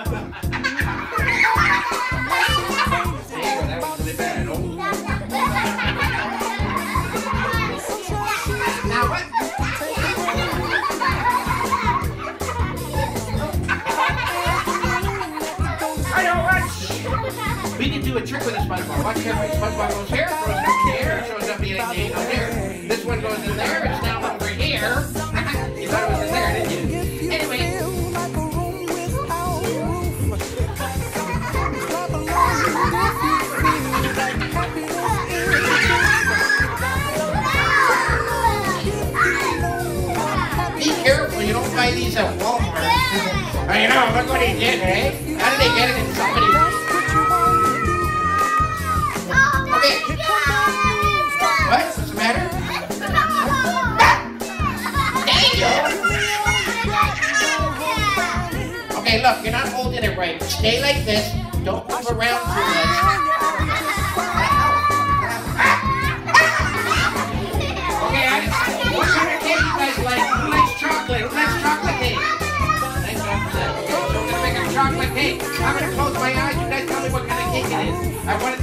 We can do a trick with a SpongeBob. Watch here. SpongeBob goes here, throws it up buy these at Walmart. oh, you know, look what he did, eh? How did they get it in somebody's... Okay. What? What's the matter? Daniel! Okay, look, you're not holding it right. Stay like this. Don't move around too much. I'm gonna close my eyes. You guys tell me what kind of cake it is. I want